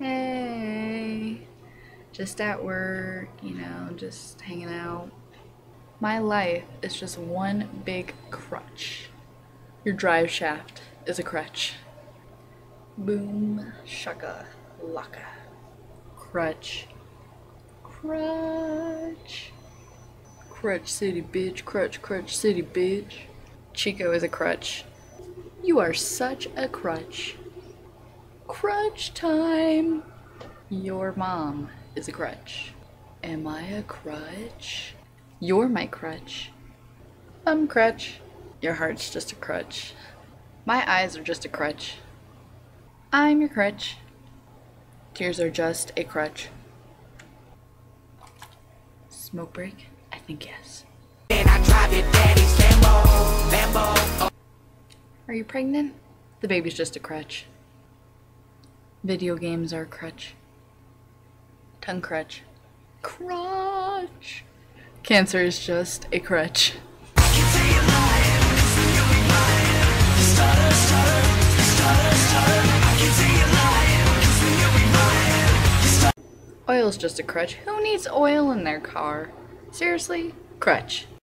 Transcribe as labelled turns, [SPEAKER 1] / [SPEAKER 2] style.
[SPEAKER 1] Hey, just at work, you know, just hanging out. My life is just one big crutch. Your drive shaft is a crutch. Boom, shaka, laka. Crutch. Crutch. Crutch City, bitch. Crutch, crutch city, bitch. Chico is a crutch. You are such a crutch. Crutch time. Your mom is a crutch. Am I a crutch? You're my crutch. I'm crutch. Your heart's just a crutch. My eyes are just a crutch. I'm your crutch. Tears are just a crutch. Smoke break? I think yes. Are you pregnant? The baby's just a crutch. Video games are crutch. Tongue crutch. Crutch. Cancer is just a crutch. Oil's just a crutch. Who needs oil in their car? Seriously? Crutch.